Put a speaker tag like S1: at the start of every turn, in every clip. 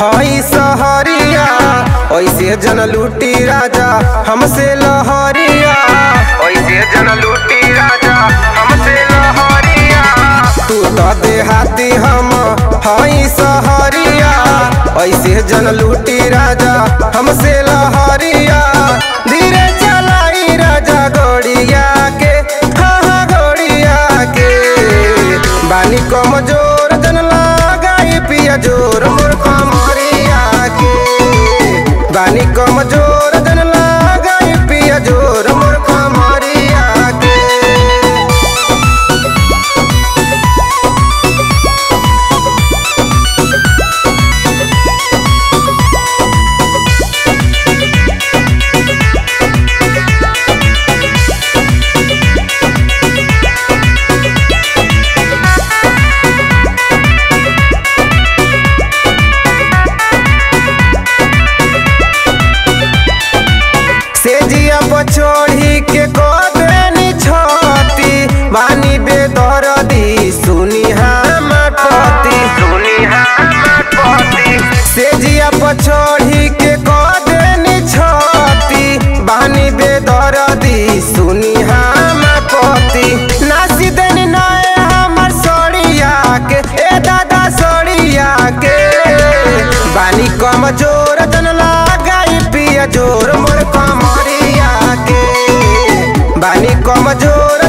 S1: हई सहरिया। ऐसे जन लूटी राजा, हमसे लहरिया। ऐसे जन लूटी राजा, हमसे लहरिया। तू तो देहाती हम, हई सहरिया। ऐसे जन लूटी राजा, हमसे लहरिया। धीरे चलाई राजा गोड़िया के हाँ हाँ गोड़िया के। बानी कमज़ोर जन कमज़ोर जन से जिया पछोड़ी के कदनी छती बानी बेदरदी सुनी हमर पति सुनी हमर पति से जिया पछोड़ी कमज़ोर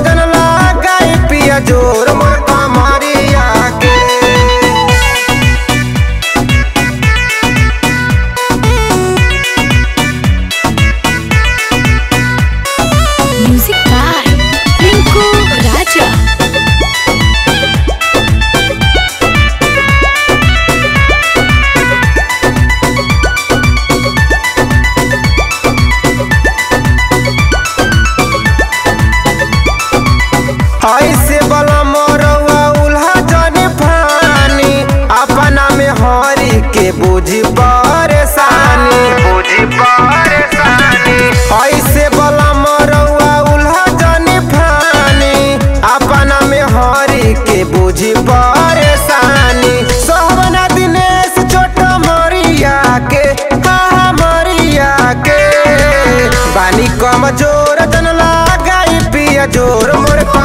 S1: ऐसे बला मरवा उल्हा जने फानी। अपना में हरी के बुझी परेशानी। बुझी परेशानी। ऐसे बला मरवा उल्हा जने फानी। अपना में हरी के बुझी परेशानी। सोहना दिनेश छोट मरिया के हाँ मरिया के। बानी कमज़ोर जन लगाई पिया ज़ोर मोर कम